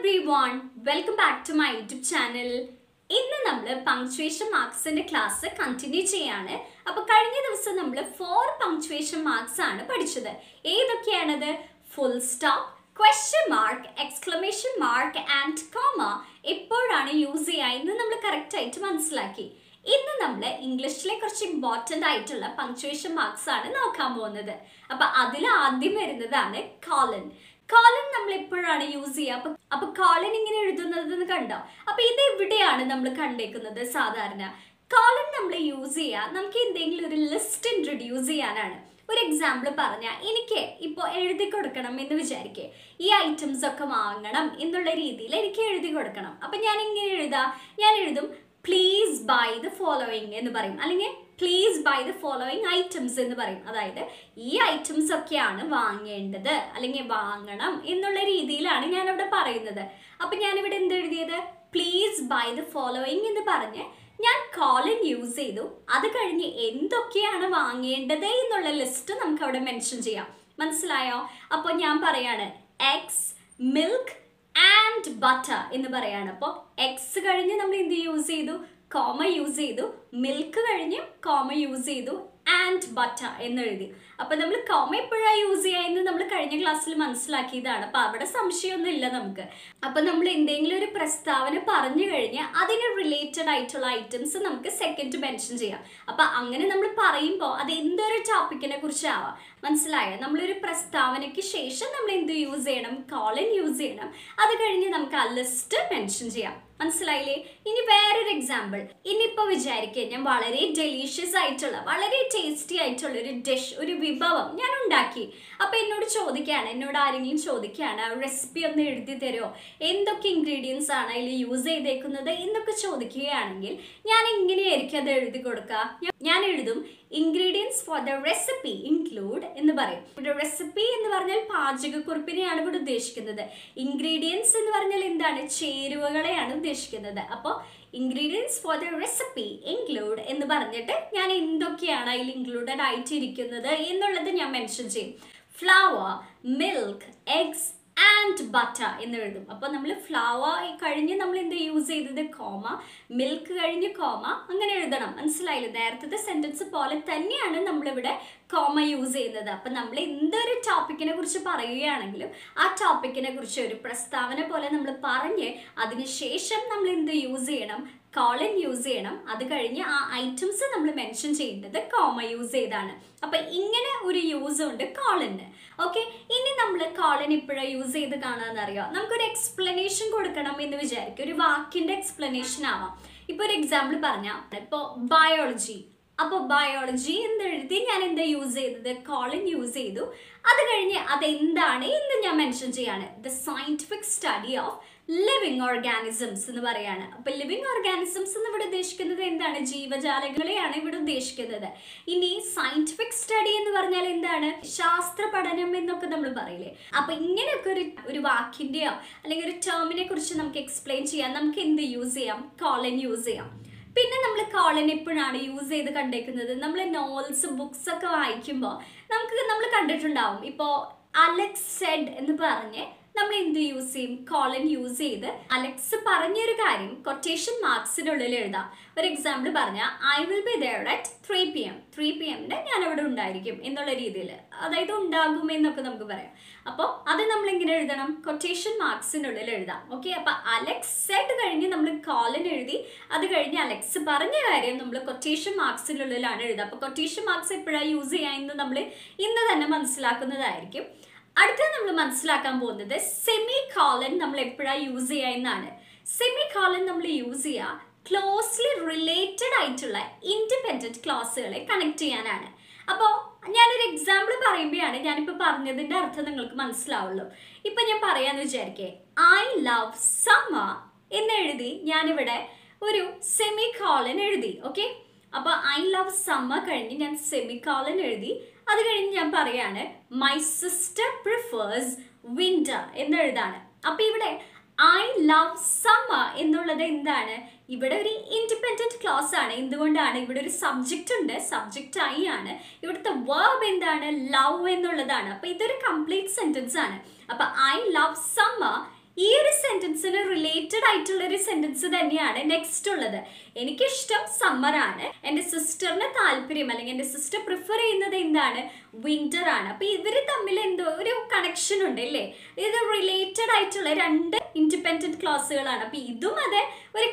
Everyone welcome back to my YouTube channel ഇന്ന് നമ്മൾ punctuation മാർക്സിന്റെ class continue ചെയ്യാണ്. അപ്പോൾ കഴിഞ്ഞ ദിവസം നമ്മൾ ഫോർ പങ്ക്ച്വേഷൻ മാർക്സ് ആണ് പഠിച്ചത്. ഏതൊക്കെയാണത്? Full stop question mark exclamation mark and comma എപ്പോഴാണ് യൂസ് ചെയ്യുക എന്ന് നമ്മൾ കറക്റ്റായിട്ട് മനസ്സിലാക്കി. ഇന്ന് നമ്മൾ ഇംഗ്ലീഷിലെ കുറച്ച് ഇമ്പോർട്ടന്റ് ആയിട്ടുള്ള പങ്ക്ച്വേഷൻ മാർക്സ് ആണ് നോക്കാൻ പോകുന്നത്. അപ്പോൾ അതിൽ ആദ്യം വരുന്നതാണ് കോളൻ കോളൻ നമ്മൾ എപ്പോഴാണ് യൂസ് ചെയ്യുക. അപ്പൊ അപ്പൊ കോളൻ ഇങ്ങനെ എഴുതുന്നത് കണ്ടോ? അപ്പൊ ഇത് എവിടെയാണ് നമ്മൾ കണ്ടേക്കുന്നത് സാധാരണ? കോളൻ നമ്മൾ യൂസ് ചെയ്യുക. നമുക്ക് എന്തെങ്കിലും ഒരു ലിസ്റ്റ് ഇൻട്രൊഡ്യൂസ് ചെയ്യാനാണ്. ഒരു എക്സാമ്പിൾ പറഞ്ഞാൽ എനിക്ക് ഇപ്പോൾ എഴുതി കൊടുക്കണം എന്ന് വിചാരിക്കേ. ഈ ഐറ്റംസ് ഒക്കെ വാങ്ങണം എന്നുള്ള രീതിയിൽ എനിക്ക് എഴുതി കൊടുക്കണം. അപ്പം ഞാൻ ഇങ്ങനെ എഴുതാം. ഞാൻ എഴുതും പ്ലീസ് ബൈ ദ ഫോളോയിങ് എന്ന് പറയും. അല്ലെങ്കിൽ please buy the following items എന്ന് പറയും. അതായത് ഈ ഐറ്റംസ് ഒക്കെയാണ് വാങ്ങേണ്ടത്. അല്ലെങ്കിൽ വാങ്ങണം എന്നുള്ള രീതിയിലാണ് ഞാൻ അവിടെ പറയുന്നത്. അപ്പം ഞാനിവിടെ എന്ത് എഴുതിയത്? പ്ലീസ് ബൈ ദ ഫോളോയിങ് എന്ന് പറഞ്ഞ് ഞാൻ കോളൻ യൂസ് ചെയ്തു. അത് കഴിഞ്ഞ് എന്തൊക്കെയാണ് വാങ്ങേണ്ടത് എന്നുള്ള ലിസ്റ്റ് നമുക്ക് അവിടെ മെൻഷൻ ചെയ്യാം. മനസ്സിലായോ? അപ്പോൾ ഞാൻ പറയാണ് എഗ്സ് മിൽക്ക് ആൻഡ് ബട്ടർ എന്ന് പറയാണ്. അപ്പോൾ എക്സ് കഴിഞ്ഞ് നമ്മൾ എന്ത് യൂസ് ചെയ്തു? കോമ യൂസ് ചെയ്തു. മിൽക്ക് കഴിഞ്ഞ് കോമ യൂസ് ചെയ്തു. ആൻഡ് ബട്ടർ എന്ന് എഴുതി അപ്പൊ നമ്മൾ കോമ എപ്പോഴാണ് യൂസ് ചെയ്യുന്നത് നമ്മൾ കഴിഞ്ഞ ക്ലാസ്സിൽ മനസ്സിലാക്കിയതാണ്. അപ്പൊ അവിടെ സംശയമൊന്നും ഇല്ല നമുക്ക്. അപ്പൊ നമ്മൾ എന്തെങ്കിലും ഒരു പ്രസ്താവന പറഞ്ഞു കഴിഞ്ഞാൽ അതിന് റിലേറ്റഡ് ആയിട്ടുള്ള ഐറ്റംസ് നമുക്ക് സെക്കൻഡ് മെൻഷൻ ചെയ്യാം. അപ്പൊ അങ്ങനെ നമ്മൾ പറയുമ്പോൾ അത് എന്തൊരു ടോപ്പിക്കിനെ കുറിച്ചാവാം. മനസ്സിലായോ? നമ്മളൊരു പ്രസ്താവനയ്ക്ക് ശേഷം നമ്മൾ എന്ത് യൂസ് ചെയ്യണം? കോളൻ യൂസ് ചെയ്യണം. അത് കഴിഞ്ഞ് നമുക്ക് ആ ലിസ്റ്റ് മെൻഷൻ ചെയ്യാം. മനസ്സിലായില്ലേ? ഇനി വേറൊരു എക്സാമ്പിൾ ഇനിയിപ്പോൾ വിചാരിക്കുക ഞാൻ വളരെ ഡെലീഷ്യസ് ആയിട്ടുള്ള വളരെ ടേസ്റ്റി ആയിട്ടുള്ള ഒരു ഡിഷ് ഒരു വിഭവം ഞാൻ ഉണ്ടാക്കി. അപ്പോൾ എന്നോട് ചോദിക്കുകയാണ് എന്നോട് ആരെങ്കിലും ചോദിക്കുകയാണ് റെസിപ്പി ഒന്ന് എഴുതി തരുമോ? എന്തൊക്കെ ഇൻഗ്രീഡിയൻസ് ആണ് അതിൽ യൂസ് ചെയ്തേക്കുന്നത്? എന്നൊക്കെ ചോദിക്കുകയാണെങ്കിൽ ഞാൻ എങ്ങനെയായിരിക്കും അത് എഴുതി കൊടുക്കുക? ഞാൻ- ഞാൻ എഴുതും ingredients for the recipe include എന്ന് പറയും. ഇവിടെ റെസിപ്പി എന്ന് പറഞ്ഞാൽ പാചകക്കുറിപ്പിനെയാണ് ഇവിടെ ഉദ്ദേശിക്കുന്നത്. ഇൻഗ്രീഡിയൻസ് എന്ന് പറഞ്ഞാൽ എന്താണ്? ചേരുവകളെയാണ് ഉദ്ദേശിക്കുന്നത്. അപ്പോൾ ingredients for the recipe include എന്ന് പറഞ്ഞിട്ട് ഞാൻ എന്തൊക്കെയാണ് അതിൽ ഇൻക്ലൂഡഡ് ആയിട്ടിരിക്കുന്നത് എന്നുള്ളത് ഞാൻ മെൻഷൻ ചെയ്യും. Flour milk eggs and butter എന്ന് എഴുതും അപ്പോൾ നമ്മൾ ഫ്ലവർ കഴിഞ്ഞ് നമ്മൾ എന്ത് യൂസ് ചെയ്തത് കോമ മിൽക്ക് കഴിഞ്ഞ് കോമ അങ്ങനെ എഴുതണം. മനസ്സിലായില്ലേ? നേരത്തെ സെന്റൻസ് പോലെ തന്നെയാണ് നമ്മളിവിടെ കോമ യൂസ് ചെയ്യുന്നത്. അപ്പം നമ്മൾ എന്തൊരു ടോപ്പിക്കിനെ കുറിച്ച് പറയുകയാണെങ്കിലും ആ ടോപ്പിക്കിനെ കുറിച്ച് ഒരു പ്രസ്താവന പോലെ നമ്മൾ പറഞ്ഞ് അതിനുശേഷം നമ്മൾ എന്ത് യൂസ് ചെയ്യണം? കോളൻ യൂസ് ചെയ്യണം. അത് കഴിഞ്ഞ് ആ ഐറ്റംസ് നമ്മൾ മെൻഷൻ ചെയ്യേണ്ടത് കോമ യൂസ് ചെയ്താണ്. അപ്പൊ ഇങ്ങനെ ഒരു യൂസ് ഉണ്ട് കോളന് ഓക്കെ ഇനി നമ്മൾ കോളൻ ഇപ്പോഴാണ് യൂസ് ചെയ്ത് കാണാന്നറിയോ? നമുക്കൊരു എക്സ്പ്ലനേഷൻ കൊടുക്കണം എന്ന് വിചാരിക്കും. ഒരു വാക്കിന്റെ എക്സ്പ്ലനേഷൻ ആവാം. ഇപ്പൊ ഒരു എക്സാമ്പിൾ പറഞ്ഞാൽ ഇപ്പോൾ ബയോളജി അപ്പോൾ ബയോളജി എന്നെഴുതി ഞാൻ എന്താ യൂസ് ചെയ്തത്? കോളൻ യൂസ് ചെയ്തു. അത് കഴിഞ്ഞ് അതെന്താണ് എന്ന് ഞാൻ മെൻഷൻ ചെയ്യാണ്. The scientific study of living organisms എന്ന് പറയാണ്. അപ്പൊ ലിവിങ് ഓർഗാനിസംസ് എന്ന് ഇവിടെ ഉദ്ദേശിക്കുന്നത് എന്താണ്? ജീവജാലങ്ങളെയാണ് ഇവിടെ ഉദ്ദേശിക്കുന്നത്. ഇനി സയന്റിഫിക് സ്റ്റഡി എന്ന് പറഞ്ഞാൽ എന്താണ്? ശാസ്ത്ര പഠനം എന്നൊക്കെ നമ്മൾ പറയില്ലേ? അപ്പൊ ഇങ്ങനെയൊക്കെ ഒരു ഒരു വാക്കിന്റെയോ അല്ലെങ്കിൽ ഒരു ടേമിനെ കുറിച്ച് നമുക്ക് എക്സ്പ്ലെയിൻ ചെയ്യാൻ നമുക്ക് എന്ത് യൂസ് ചെയ്യാം? കോളൻ യൂസ് ചെയ്യാം. പിന്നെ നമ്മൾ കോളൻ എപ്പോഴാണ് യൂസ് ചെയ്ത് കണ്ടേക്കുന്നത്? നമ്മൾ നോവൽസ് ബുക്സ് ഒക്കെ വായിക്കുമ്പോൾ നമുക്ക് നമ്മൾ കണ്ടിട്ടുണ്ടാവും. ഇപ്പോൾ അലക്സ് സെഡ് എന്ന് പറഞ്ഞ് നമ്മൾ എന്ത് യൂസ് ചെയ്യും കോളൻ യൂസ് ചെയ്ത് അലക്സ് പറഞ്ഞൊരു കാര്യം കൊട്ടേഷൻ മാർക്സിനുള്ളിൽ എഴുതാം. ഒരു എക്സാമ്പിൾ പറഞ്ഞാൽ I will be at three P M three P എമ്മിന് ഞാൻ അവിടെ ഉണ്ടായിരിക്കും എന്നുള്ള രീതിയിൽ അതായത് ഉണ്ടാകും എന്നൊക്കെ നമുക്ക് പറയാം. അപ്പോൾ അത് നമ്മൾ എങ്ങനെ എഴുതണം കൊട്ടേഷൻ മാർക്സിനുള്ളിൽ എഴുതാം. ഓക്കെ അപ്പോൾ അലക്സ് സെഡ് കഴിഞ്ഞ് നമ്മൾ കോളൻ എഴുതി അത് കഴിഞ്ഞ് അലക്സ് പറഞ്ഞ കാര്യം നമ്മൾ കൊട്ടേഷൻ മാർക്സിനുള്ളിലാണ് എഴുതുക. അപ്പോൾ കൊട്ടേഷൻ മാർക്സ് എപ്പോഴാണ് യൂസ് ചെയ്യുക എന്ന് നമ്മൾ ഇന്ന് തന്നെ മനസ്സിലാക്കുന്നതായിരിക്കും. അടുത്ത നമ്മൾ മനസ്സിലാക്കാൻ പോകുന്നത് സെമി കോളൻ നമ്മൾ എപ്പോഴാണ് യൂസ് ചെയ്യുക എന്നാണ്. സെമി കോളൻ നമ്മൾ യൂസ് ചെയ്യുക ക്ലോസ്ലി റിലേറ്റഡ് ആയിട്ടുള്ള ഇൻഡിപെൻഡന്റ് ക്ലാസ്സുകളെ കണക്ട് ചെയ്യാനാണ്. അപ്പോൾ ഞാനൊരു എക്സാമ്പിൾ പറയുമ്പോഴാണ് ഞാനിപ്പോൾ പറഞ്ഞതിന്റെ അർത്ഥം നിങ്ങൾക്ക് മനസ്സിലാവുള്ളൂ. ഇപ്പം ഞാൻ പറയാമെന്ന് വിചാരിക്കേ ഐ ലവ് സമ്മർ എന്ന് എഴുതി ഞാനിവിടെ ഒരു സെമി കോളൻ എഴുതി ഓക്കെ അപ്പോൾ ഐ ലവ് സമ്മർ കഴിഞ്ഞ് ഞാൻ സെമി കോളൻ എഴുതി അത് കഴിഞ്ഞ് ഞാൻ പറയാണ് മൈ സിസ്റ്റർ പ്രിഫേഴ്സ് വിന്റർ എന്ന് എഴുതാണ് അപ്പോൾ ഇവിടെ ഐ ലവ് സമ്മർ എന്നുള്ളത് എന്താണ്? ഇവിടെ ഒരു ഇൻഡിപെൻഡന്റ് ക്ലോസ് ആണ്. എന്തുകൊണ്ടാണ്? ഇവിടെ ഒരു സബ്ജക്റ്റ് ഉണ്ട്. സബ്ജക്റ്റ് ഐ ആണ്. ഇവിടുത്തെ വേർബ് എന്താണ്? ലവ് എന്നുള്ളതാണ്. അപ്പൊ ഇതൊരു കംപ്ലീറ്റ് സെന്റൻസ് ആണ്. അപ്പൊ ഐ ലവ് സമ്മർ ഈ ഒരു സെന്റൻസിന് റിലേറ്റഡ് ആയിട്ടുള്ള ഒരു സെന്റൻസ് തന്നെയാണ് നെക്സ്റ്റ് ഉള്ളത്. എനിക്കിഷ്ടം സമ്മർ ആണ്. എന്റെ സിസ്റ്ററിന് താല്പര്യം അല്ലെങ്കിൽ എന്റെ സിസ്റ്റർ പ്രിഫർ ചെയ്യുന്നത് എന്താണ്? വിന്റർ ആണ്. അപ്പൊ ഇവർ തമ്മിൽ എന്തോ ഒരു കണക്ഷൻ ഉണ്ട് അല്ലേ? ഇത് റിലേറ്റഡ് ആയിട്ടുള്ള രണ്ട് ഇൻഡിപെൻഡന്റ് ക്ലാസ്സുകളാണ് അപ്പൊ ഇതും അതെ ഒരു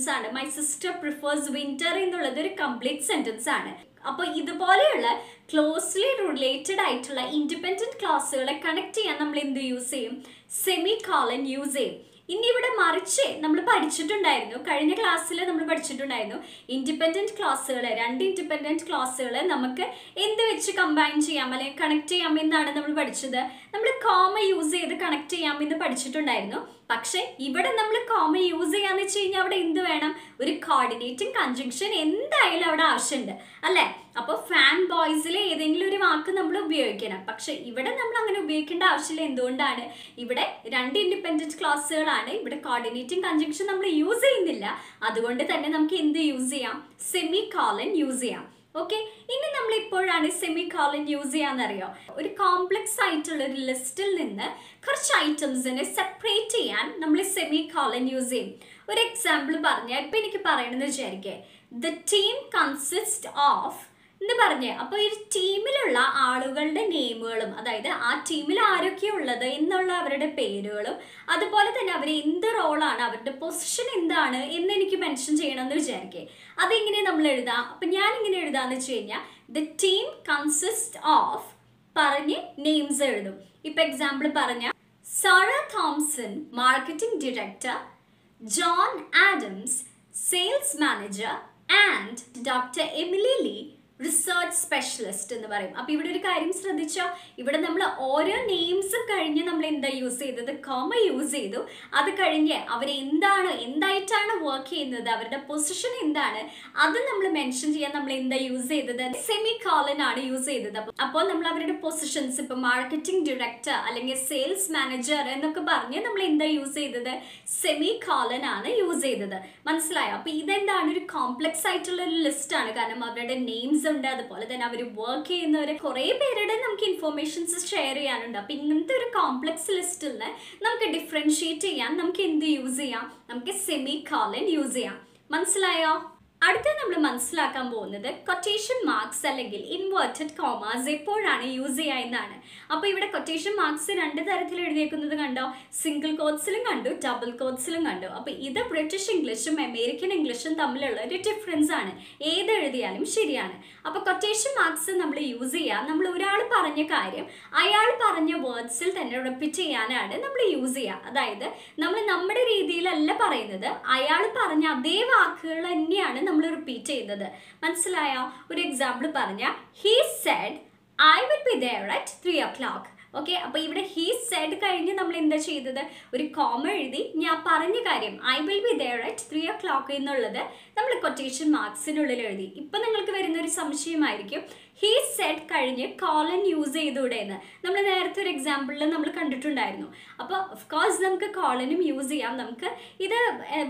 സെന്റൻസ് ആണ്. മൈ സിസ്റ്റർ പ്രിഫേഴ്സ് വിന്റർ എന്നുള്ളത് ഒരു കംപ്ലീറ്റ് സെന്റൻസ് ആണ്. അപ്പോൾ ഇതുപോലെയുള്ള ക്ലോസ്ലി റിലേറ്റഡ് ആയിട്ടുള്ള ഇൻഡിപെൻഡന്റ് ക്ലാസ്സുകളെ കണക്ട് ചെയ്യാൻ നമ്മൾ എന്ത് യൂസ് ചെയ്യും? സെമി കോളൻ യൂസ് ചെയ്യും. ഇനി ഇവിടെ മറിച്ച് നമ്മൾ പഠിച്ചിട്ടുണ്ടായിരുന്നു. കഴിഞ്ഞ ക്ലാസ്സിൽ നമ്മൾ പഠിച്ചിട്ടുണ്ടായിരുന്നു. ഇൻഡിപെൻഡന്റ് ക്ലാസ്സുകൾ രണ്ട് ഇൻഡിപെൻഡന്റ് ക്ലാസ്സുകൾ നമുക്ക് എന്ത് വെച്ച് കമ്പൈൻ ചെയ്യാം? അല്ലെങ്കിൽ കണക്ട് ചെയ്യാം? എന്നാണ് നമ്മൾ പഠിച്ചത്? നമ്മൾ കോമ യൂസ് ചെയ്ത് കണക്ട് ചെയ്യാം എന്ന് പഠിച്ചിട്ടുണ്ടായിരുന്നു. പക്ഷെ ഇവിടെ നമ്മൾ കോമ യൂസ് ചെയ്യാന്ന് വെച്ച് കഴിഞ്ഞാൽ അവിടെ എന്ത് വേണം? ഒരു കോർഡിനേറ്റിംഗ് കൺജങ്ഷൻ എന്തായാലും അവിടെ ആവശ്യമുണ്ട് അല്ലേ? അപ്പോൾ ഫാൻ ബോയ്സിൽ ഏതെങ്കിലും ഒരു വാക്ക് നമ്മൾ ഉപയോഗിക്കണം. പക്ഷെ ഇവിടെ നമ്മൾ അങ്ങനെ ഉപയോഗിക്കേണ്ട ആവശ്യമില്ല. എന്തുകൊണ്ടാണ്? ഇവിടെ രണ്ട് ഇൻഡിപെൻഡന്റ് ക്ലാസ്സുകളാണ് ഇവിടെ കോർഡിനേറ്റിംഗ് കൺജങ്ഷൻ നമ്മൾ യൂസ് ചെയ്യുന്നില്ല. അതുകൊണ്ട് തന്നെ നമുക്ക് എന്ത് യൂസ് ചെയ്യാം? സെമി കോളൻ യൂസ് ചെയ്യാം. ഓക്കെ ഇനി നമ്മൾ ഇപ്പോഴാണ് സെമി കോളൻ യൂസ് ചെയ്യാന്നറിയോ? ഒരു കോംപ്ലക്സ് ആയിട്ടുള്ള ഒരു ലിസ്റ്റിൽ നിന്ന് കുറച്ച് ഐറ്റംസിനെ സെപ്പറേറ്റ് ചെയ്യാൻ നമ്മൾ സെമി കോളൻ യൂസ് ചെയ്യും. ഒരു എക്സാമ്പിൾ പറഞ്ഞാൽ ഇപ്പൊ എനിക്ക് പറയണമെന്ന് വിചാരിക്കേ. ദ ടീം കൺസിസ്റ്റ് ഓഫ് എന്ന് പറഞ്ഞേ. അപ്പോൾ ഈ ടീമിലുള്ള ആളുകളുടെ നെയിമുകളും അതായത് ആ ടീമിൽ ആരൊക്കെയാണ് ഉള്ളത് എന്നുള്ള അവരുടെ പേരുകളും അതുപോലെ തന്നെ അവർ എന്ത് റോളാണ് അവരുടെ പൊസിഷൻ എന്താണ് എന്ന് എനിക്ക് മെൻഷൻ ചെയ്യണമെന്ന് വിചാരിക്കേ. അതെങ്ങനെ നമ്മൾ എഴുതാം? അപ്പം ഞാൻ ഇങ്ങനെ എഴുതാന്ന് വെച്ച് കഴിഞ്ഞാൽ ദ ടീം കൺസിസ്റ്റ് ഓഫ് പറഞ്ഞ് നെയിംസ് എഴുതും. ഇപ്പൊ എക്സാമ്പിൾ പറഞ്ഞ Sarah Thomson marketing director John Adams sales manager and doctor Emily Lee research specialist എന്ന് പറയും. അപ്പോൾ ഇവിടെ ഒരു കാര്യം ശ്രദ്ധിച്ചോ? ഇവിടെ നമ്മൾ ഓരോ നെയിംസും കഴിഞ്ഞ് നമ്മൾ എന്താ യൂസ് ചെയ്തത്? കോമ യൂസ് ചെയ്തു. അത് കഴിഞ്ഞ് അവർ എന്താണ് എന്തായിട്ടാണ് വർക്ക് ചെയ്യുന്നത്? അവരുടെ പൊസിഷൻ എന്താണ്? അത് നമ്മൾ മെൻഷൻ ചെയ്യാൻ നമ്മൾ എന്താ യൂസ് ചെയ്തത്? സെമി കോളൻ ആണ് യൂസ് ചെയ്തത്. അപ്പോൾ നമ്മൾ അവരുടെ പൊസിഷൻസ് ഇപ്പൊ മാർക്കറ്റിംഗ് ഡയറക്ടർ അല്ലെങ്കിൽ സെയിൽസ് മാനേജർ എന്നൊക്കെ പറഞ്ഞ് നമ്മൾ എന്താ യൂസ് ചെയ്തത്? സെമി കോളൻ ആണ് യൂസ് ചെയ്തത്. മനസ്സിലായോ? അപ്പൊ ഇതെന്താണ്? ഒരു കോംപ്ലക്സ് ആയിട്ടുള്ള ഒരു ലിസ്റ്റ് ആണ്. കാരണം അവരുടെ നെയിംസ് ഉണ്ട്. അതുപോലെ തന്നെ അവർ വർക്ക് ചെയ്യുന്നവരെ കുറേ പേരുടെ നമുക്ക് ഇൻഫോർമേഷൻസ് ഷെയർ ചെയ്യാനുണ്ട്. അപ്പൊ ഇങ്ങനത്തെ ഒരു കോംപ്ലക്സ് ലിസ്റ്റിൽ നിന്ന് നമുക്ക് ഡിഫറൻഷിയേറ്റ് ചെയ്യാൻ നമുക്ക് എന്ത് യൂസ് ചെയ്യാം? നമുക്ക് സെമി കോളൻ യൂസ് ചെയ്യാം. മനസ്സിലായോ? അടുത്ത നമ്മൾ മനസ്സിലാക്കാൻ പോകുന്നത് കൊട്ടേഷൻ മാർക്സ് അല്ലെങ്കിൽ ഇൻവേർട്ടഡ് കോമാസ് എപ്പോഴാണ് യൂസ് ചെയ്യുക എന്നാണ്. അപ്പോൾ ഇവിടെ കൊട്ടേഷൻ മാർക്സ് രണ്ട് തരത്തിൽ എഴുതിയേക്കുന്നത് കണ്ടോ? സിംഗിൾ കോഡ്സിലും കണ്ടു ഡബിൾ കോഡ്സിലും കണ്ടു. അപ്പോൾ ഇത് ബ്രിട്ടീഷ് ഇംഗ്ലീഷും അമേരിക്കൻ ഇംഗ്ലീഷും തമ്മിലുള്ള ഒരു ഡിഫറൻസ് ആണ്. ഏത് എഴുതിയാലും ശരിയാണ്. അപ്പോൾ കൊട്ടേഷൻ മാർക്സ് നമ്മൾ യൂസ് ചെയ്യുക. നമ്മൾ ഒരാൾ പറഞ്ഞ കാര്യം അയാൾ പറഞ്ഞ വേർഡ്സിൽ തന്നെ റിപ്പീറ്റ് ചെയ്യാനാണ് നമ്മൾ യൂസ് ചെയ്യുക. അതായത് നമ്മൾ നമ്മുടെ രീതിയിലല്ല പറയുന്നത്. അയാൾ പറഞ്ഞ അതേ വാക്കുകൾ തന്നെയാണ് നമ്മൾ റിപ്പീറ്റ് ചെയ്യുന്നത്. മനസ്സിലായോ? ഒരു എക്സാമ്പിൾ പറഞ്ഞ he said I will be there at three o'clock okay അപ്പൊ ഇവിടെ ഹീ സെഡ് കഴിഞ്ഞ് നമ്മൾ എന്താ ചെയ്തത്? ഒരു കോമ എഴുതി ഞാൻ പറഞ്ഞ കാര്യം I will be there at three o'clock എന്നുള്ളത് നമ്മൾ കൊട്ടേഷൻ മാർക്സിനുള്ളിൽ എഴുതി. ഇപ്പൊ നിങ്ങൾക്ക് വരുന്ന ഒരു സംശയമായിരിക്കും ഹീ സെഡ് കഴിഞ്ഞ് കോളൻ യൂസ് ചെയ്തൂടെ എന്ന് നമ്മൾ നേരത്തെ ഒരു എക്സാമ്പിളിൽ നമ്മൾ കണ്ടിട്ടുണ്ടായിരുന്നു. അപ്പോൾ ഓഫ് കോഴ്സ് നമുക്ക് കോളനും യൂസ് ചെയ്യാം. നമുക്ക് ഇത്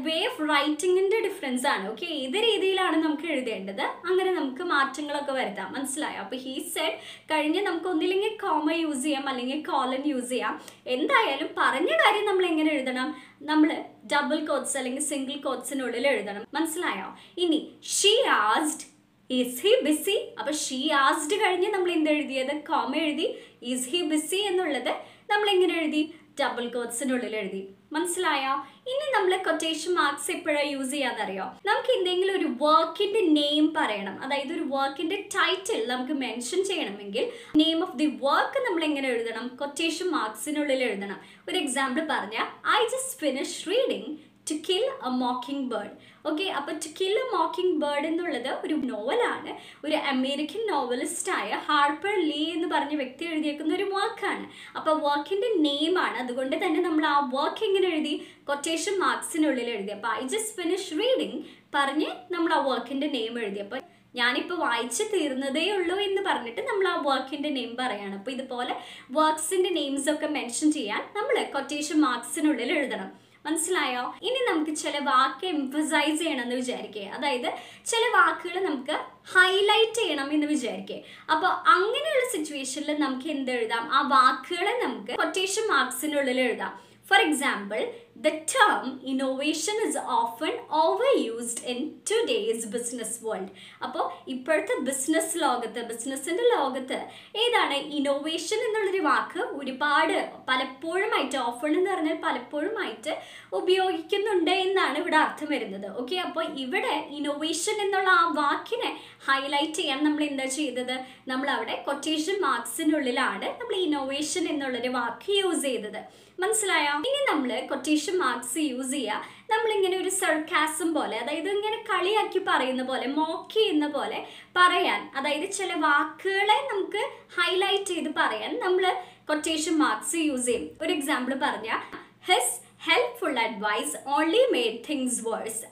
വേ ഓഫ് റൈറ്റിങ്ങിന്റെ ഡിഫറൻസ് ആണ്. ഓക്കെ ഏത് രീതിയിലാണ് നമുക്ക് എഴുതേണ്ടത്? അങ്ങനെ നമുക്ക് മാറ്റങ്ങളൊക്കെ വരുത്താം. മനസ്സിലായോ? അപ്പോൾ ഹീ സെഡ് കഴിഞ്ഞ് നമുക്ക് ഒന്നില്ലെങ്കിൽ കോമ യൂസ് ചെയ്യാം. അല്ലെങ്കിൽ കോളൻ യൂസ് ചെയ്യാം. എന്തായാലും പറഞ്ഞ കാര്യം നമ്മൾ എങ്ങനെ എഴുതണം? നമ്മൾ ഡബിൾ കോട്സ് അല്ലെങ്കിൽ സിംഗിൾ കോട്സിനുള്ളിൽ എഴുതണം. മനസ്സിലായോ? ഇനി she asked is he busy അപ്പൊ ഷീ ആസ്ഡ് കഴിഞ്ഞ് നമ്മൾ എന്ത് എഴുതിയത് കോമ എഴുതി. ഈസ് ഹി ബിസി എന്നുള്ളത് നമ്മൾ എങ്ങനെ എഴുതി. ഡബിൾ കോട്സിനുള്ളിൽ എഴുതി. മനസ്സിലായോ? ഇനി നമ്മൾ കൊട്ടേഷൻ മാർക്സ് എപ്പോഴാണ് യൂസ് ചെയ്യാന്നറിയോ? നമുക്ക് എന്തെങ്കിലും ഒരു വർക്കിന്റെ നെയിം പറയണം. അതായത് ഒരു വർക്കിന്റെ ടൈറ്റിൽ നമുക്ക് മെൻഷൻ ചെയ്യണമെങ്കിൽ നെയിം ഓഫ് ദി വർക്ക് നമ്മൾ എങ്ങനെ എഴുതണം കൊട്ടേഷൻ മാർക്സിനുള്ളിൽ എഴുതണം. ഒരു എക്സാമ്പിൾ പറഞ്ഞാൽ I just finish reading to kill a mockingbird okay അപ്പോൾ to kill a mockingbird എന്നുള്ളത് ഒരു നോവലാണ്. ഒരു അമേരിക്കൻ നോവലിസ്റ്റായ ഹാർപ്പർ ലീ എന്ന് പറഞ്ഞ വ്യക്തി എഴുതിയേക്കുന്ന ഒരു വർക്കാണ് അപ്പോൾ വർക്കിന്റെ നെയിമാണ് അതുകൊണ്ട് തന്നെ നമ്മൾ ആ വർക്ക് എങ്ങനെ എഴുതി? കൊട്ടേഷൻ മാർക്സിനുള്ളിൽ എഴുതി. അപ്പോൾ ഐ ജസ്റ്റ് ഫിനിഷ് റീഡിങ് പറഞ്ഞ് നമ്മൾ ആ വർക്കിന്റെ നെയിം എഴുതി. അപ്പോൾ ഞാനിപ്പോൾ വായിച്ച് തീർന്നതേ ഉള്ളൂ എന്ന് പറഞ്ഞിട്ട് നമ്മൾ ആ വർക്കിന്റെ നെയിം പറയാണ്. അപ്പോൾ ഇതുപോലെ വർക്ക്സിന്റെ നെയിംസ് ഒക്കെ മെൻഷൻ ചെയ്യാൻ നമ്മൾ കൊട്ടേഷൻ മാർക്സിനുള്ളിൽ എഴുതണം. മനസ്സിലായോ? ഇനി നമുക്ക് ചില വാക്ക് എംഫസൈസ് ചെയ്യണമെന്ന് വിചാരിക്കുക അതായത് ചില വാക്കുകൾ നമുക്ക് ഹൈലൈറ്റ് ചെയ്യണം എന്ന് വിചാരിക്കുക അപ്പോൾ അങ്ങനെയുള്ള സിറ്റുവേഷനിൽ നമുക്ക് എന്ത് എഴുതാം ആ വാക്കുകളെ നമുക്ക് കൊട്ടേഷൻ മാർക്സിനുള്ളിൽ എഴുതാം. For example The term innovation is often overused in today's business world. അപ്പോൾ ഇപ്പോഴത്തെ ബിസിനസ് ലോകത്ത് ബിസിനസ്സിന്റെ ലോകത്ത് ഏതാണ് ഇന്നോവേഷൻ എന്നുള്ളൊരു വാക്ക് ഒരുപാട് പലപ്പോഴുമായിട്ട് ഓഫൺ എന്ന് പറഞ്ഞാൽ പലപ്പോഴുമായിട്ട് ഉപയോഗിക്കുന്നുണ്ട് എന്നാണ് ഇവിടെ അർത്ഥം വരുന്നത്. ഓക്കെ അപ്പോൾ ഇവിടെ ഇന്നോവേഷൻ എന്നുള്ള ആ വാക്കിനെ ഹൈലൈറ്റ് ചെയ്യാൻ നമ്മൾ എന്താ ചെയ്തത്? നമ്മൾ അവിടെ കൊട്ടേഷൻ മാർക്സിനുള്ളിലാണ് നമ്മൾ ഇന്നോവേഷൻ എന്നുള്ളൊരു വാക്ക് യൂസ് ചെയ്തത്. മനസ്സിലായോ? ഇനി നമ്മൾ കൊട്ടേഷൻ മാർക്സ് യൂസ് ചെയ്യുക നമ്മളിങ്ങനെ ഒരു സർക്കാസം പോലെ അതായത് ഇങ്ങനെ കളിയാക്കി പറയുന്ന പോലെ മോക്ക് ചെയ്യുന്ന പോലെ പറയാൻ അതായത് ചില വാക്കുകളെ നമുക്ക് ഹൈലൈറ്റ് ചെയ്ത് പറയാൻ നമ്മൾ കൊട്ടേഷൻ മാർക്സ് യൂസ് ചെയ്യും. ഒരു എക്സാമ്പിൾ പറഞ്ഞാൽ his helpful advice only made things worse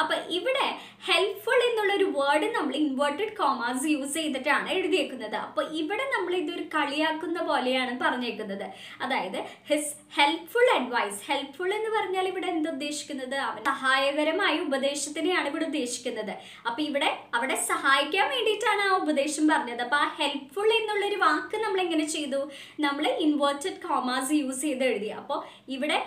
അപ്പം ഇവിടെ ഹെൽപ്ഫുൾ എന്നുള്ളൊരു വേർഡ് നമ്മൾ ഇൻവേർട്ടഡ് കോമാസ് യൂസ് ചെയ്തിട്ടാണ് എഴുതിയേക്കുന്നത്. അപ്പോൾ ഇവിടെ നമ്മൾ ഇതൊരു കളിയാക്കുന്ന പോലെയാണ് പറഞ്ഞേക്കുന്നത്. അതായത് ഹിസ് ഹെൽപ്ഫുൾ അഡ്വൈസ് ഹെൽപ്ഫുൾ എന്ന് പറഞ്ഞാൽ ഇവിടെ എന്ത് ഉദ്ദേശിക്കുന്നത്? അവൻ സഹായകരമായ ഉപദേശത്തിനെയാണ് ഇവിടെ ഉദ്ദേശിക്കുന്നത്. അപ്പോൾ ഇവിടെ അവിടെ സഹായിക്കാൻ വേണ്ടിയിട്ടാണ് ആ ഉപദേശം പറഞ്ഞത്. അപ്പോൾ ആ ഹെൽപ്ഫുൾ എന്നുള്ളൊരു വാക്ക് നമ്മൾ എങ്ങനെ ചെയ്തു? നമ്മൾ ഇൻവേർട്ടഡ് കോമാസ് യൂസ് ചെയ്ത് എഴുതി. അപ്പോൾ ഇവിടെ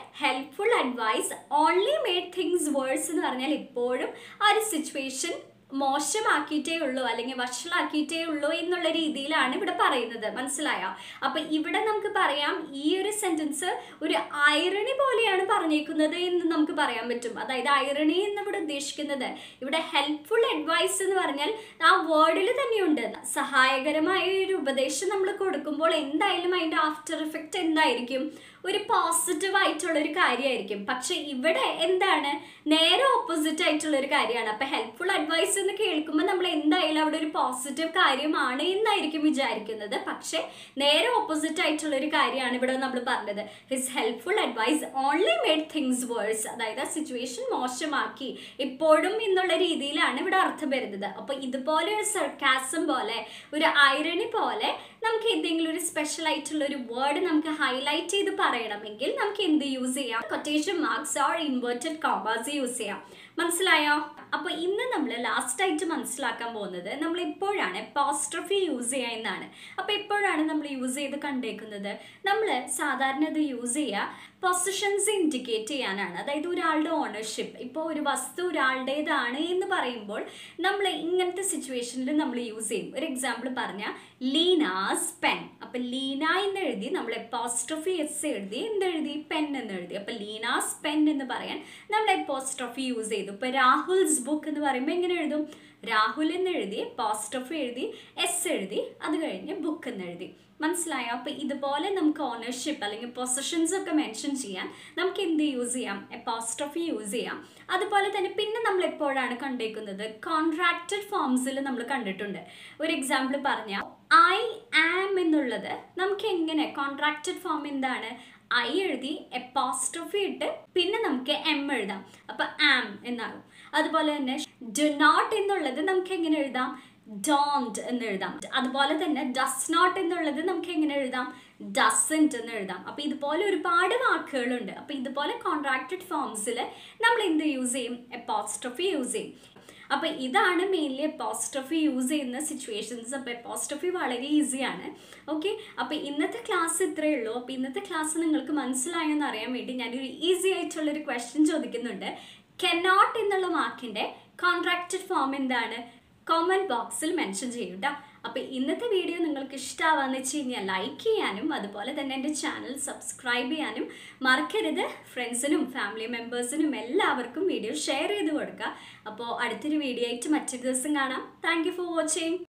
helpful advice only made things worse എന്ന് പറഞ്ഞാൽ ഇപ്പോഴും ആ ഒരു സിറ്റുവേഷൻ മോശമാക്കിയിട്ടേ ഉള്ളൂ അല്ലെങ്കിൽ വഷളാക്കിയിട്ടേ ഉള്ളൂ എന്നുള്ള രീതിയിലാണ് ഇവിടെ പറയുന്നത്. മനസ്സിലായോ? അപ്പൊ ഇവിടെ നമുക്ക് പറയാം ഈ ഒരു സെന്റൻസ് ഒരു ഐറണി പോലെയാണ് പറഞ്ഞേക്കുന്നത് എന്ന് നമുക്ക് പറയാൻ പറ്റും. അതായത് ഐറണി എന്ന് ഇവിടെ ഉദ്ദേശിക്കുന്നത് ഇവിടെ ഹെൽപ്ഫുൾ അഡ്വൈസ് എന്ന് പറഞ്ഞാൽ ആ വേർഡിൽ തന്നെയുണ്ട്. സഹായകരമായ ഒരു ഉപദേശം നമ്മൾ കൊടുക്കുമ്പോൾ എന്തായാലും അതിന്റെ ആഫ്റ്റർ ഇഫക്റ്റ് എന്തായിരിക്കും? ഒരു പോസിറ്റീവ് ആയിട്ടുള്ള ഒരു കാര്യമായിരിക്കും പക്ഷെ ഇവിടെ എന്താണ്? നേരെ ഓപ്പോസിറ്റ് ആയിട്ടുള്ള ഒരു കാര്യമാണ്. അപ്പൊ ഹെൽപ്ഫുൾ അഡ്വൈസ് എന്ന് കേൾക്കുമ്പോൾ നമ്മൾ എന്തായാലും അവിടെ ഒരു പോസിറ്റീവ് കാര്യമാണ് എന്നായിരിക്കും വിചാരിക്കുന്നത്. പക്ഷെ നേരെ ഓപ്പോസിറ്റ് ആയിട്ടുള്ള ഒരു കാര്യമാണ് ഇവിടെ നമ്മൾ പറഞ്ഞത്. His helpful advice only made things worse അതായത് ആ സിറ്റുവേഷൻ മോശമാക്കി. ഇപ്പോഴും എന്നുള്ള രീതിയിലാണ് ഇവിടെ അർത്ഥം വരുന്നത്. അപ്പൊ ഇതുപോലെ ഒരു സർക്കാസം പോലെ ഒരു ഐറണി പോലെ നമുക്ക് എന്തെങ്കിലും ഒരു സ്പെഷ്യൽ ആയിട്ടുള്ള ഒരു വേർഡ് നമുക്ക് ഹൈലൈറ്റ് ചെയ്ത് പറയണമെങ്കിൽ നമുക്ക് എന്ത് യൂസ് ചെയ്യാം? Quotation marks or inverted commas use ചെയ്യാം. മനസ്സിലായോ? അപ്പോൾ ഇന്ന് നമ്മൾ ലാസ്റ്റ് ആയിട്ട് മനസ്സിലാക്കാൻ പോകുന്നത് നമ്മൾ എപ്പോഴാണ് പോസ്ട്രഫി യൂസ് ചെയ്യുക എന്നാണ്. അപ്പോൾ എപ്പോഴാണ് നമ്മൾ യൂസ് ചെയ്ത് കണ്ടേക്കുന്നത്. നമ്മൾ സാധാരണ ഇത് യൂസ് ചെയ്യുക പൊസിഷൻസ് ഇൻഡിക്കേറ്റ് ചെയ്യാനാണ്. അതായത് ഒരാളുടെ ഓണർഷിപ്പ് ഇപ്പോൾ ഒരു വസ്തു ഒരാളുടേതാണ് എന്ന് പറയുമ്പോൾ നമ്മൾ ഇങ്ങനത്തെ സിറ്റുവേഷനിൽ നമ്മൾ യൂസ് ചെയ്യും. ഒരു എക്സാമ്പിൾ പറഞ്ഞാൽ ലീനാസ് പെൻ അപ്പം ലീന എന്ന് എഴുതി നമ്മൾ എപ്പോസ്ട്രഫി എസ് എഴുതി എന്തെഴുതി? പെൻ എന്ന് എഴുതി. അപ്പം ലീനാസ് പെൻ എന്ന് പറയാൻ നമ്മൾ എപ്പോസ്ട്രഫി യൂസ് ചെയ്തു. ഇപ്പോൾ രാഹുൽസ് ബുക്ക് എന്ന് പറയുമ്പോൾ എങ്ങനെ എഴുതും? രാഹുൽ എന്ന് എഴുതി പോസ്റ്റോഫ് എഴുതി എസ് എഴുതി അത് കഴിഞ്ഞ് ബുക്ക് എന്ന് എഴുതി. മനസ്സിലായോ? അപ്പോൾ ഇതുപോലെ നമുക്ക് ഓണർഷിപ്പ് അല്ലെങ്കിൽ പൊസിഷൻസ് ഒക്കെ മെൻഷൻ ചെയ്യാൻ നമുക്ക് എന്ത് യൂസ് ചെയ്യാം? എപ്പോസ്റ്റോഫി യൂസ് ചെയ്യാം. അതുപോലെ തന്നെ പിന്നെ നമ്മൾ എപ്പോഴാണ് കണ്ടേക്കുന്നത്? കോൺട്രാക്റ്റഡ് ഫോംസിൽ നമ്മൾ കണ്ടിട്ടുണ്ട്. ഒരു എക്സാമ്പിൾ പറഞ്ഞാൽ ഐ ആം എന്നുള്ളത് നമുക്ക് എങ്ങനെ? കോൺട്രാക്റ്റഡ് ഫോം എന്താണ്? ഐ എഴുതി എപ്പോസ്റ്റോഫി ഇട്ട് പിന്നെ നമുക്ക് എം എഴുതാം. അപ്പൊ ആം എന്നാകും. അതുപോലെ തന്നെ ഡു നോട്ട് എന്നുള്ളത് നമുക്ക് എങ്ങനെ എഴുതാം? ഡോണ്ട് എന്ന് എഴുതാം. അതുപോലെ തന്നെ ഡസ് നോട്ട് എന്നുള്ളത് നമുക്ക് എങ്ങനെ എഴുതാം? ഡസന്റ് എന്ന് എഴുതാം. അപ്പോൾ ഇതുപോലെ ഒരുപാട് വാക്കുകളുണ്ട്. അപ്പോൾ ഇതുപോലെ കോൺട്രാക്റ്റഡ് ഫോംസിൽ നമ്മൾ എന്ത് യൂസ് ചെയ്യും? എപ്പോസ്ട്രഫി യൂസ് ചെയ്യും. അപ്പോൾ ഇതാണ് മെയിൻലി എപ്പോസ്ട്രഫി യൂസ് ചെയ്യുന്ന സിറ്റുവേഷൻസ് അപ്പോൾ എപ്പോസ്ട്രഫി വളരെ ഈസിയാണ് ഓക്കെ അപ്പോൾ ഇന്നത്തെ ക്ലാസ് ഇത്രയേ ഉള്ളൂ. അപ്പോൾ ഇന്നത്തെ ക്ലാസ് നിങ്ങൾക്ക് മനസ്സിലായെന്ന് അറിയാൻ വേണ്ടി ഞാനൊരു ഈസി ആയിട്ടുള്ളൊരു ക്വസ്റ്റ്യൻ ചോദിക്കുന്നുണ്ട്. കെനോട്ട് എന്നുള്ള വാക്കിന്റെ കോൺട്രാക്റ്റഡ് ഫോം എന്താണ്? കോമന്റ് ബോക്സിൽ മെൻഷൻ ചെയ്യും കേട്ടോ അപ്പോൾ ഇന്നത്തെ വീഡിയോ നിങ്ങൾക്ക് ഇഷ്ടമാവാന്ന് വെച്ച് കഴിഞ്ഞാൽ ലൈക്ക് ചെയ്യാനും അതുപോലെ തന്നെ എന്റെ ചാനൽ സബ്സ്ക്രൈബ് ചെയ്യാനും മറക്കരുത്. ഫ്രണ്ട്സിനും ഫാമിലി മെമ്പേഴ്സിനും എല്ലാവർക്കും വീഡിയോ ഷെയർ ചെയ്ത് കൊടുക്കുക. അപ്പോൾ അടുത്തൊരു വീഡിയോ ആയിട്ട് മറ്റൊരു ദിവസം കാണാം. Thank for watching